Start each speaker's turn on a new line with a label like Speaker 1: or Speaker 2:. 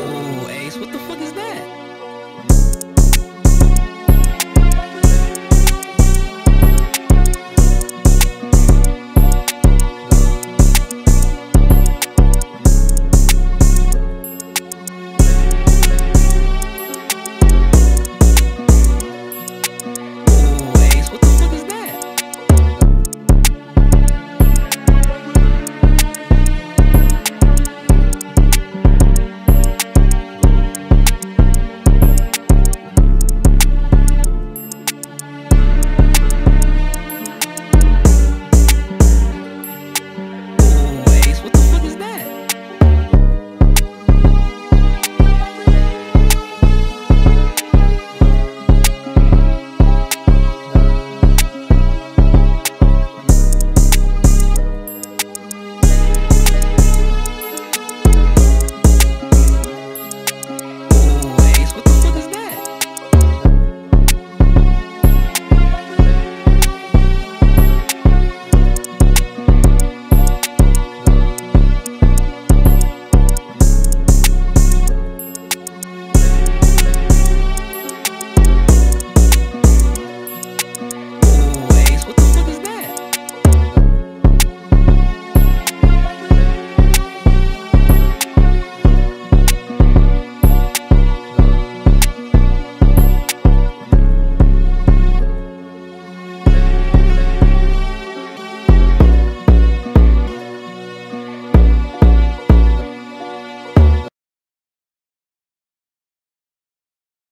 Speaker 1: Ooh.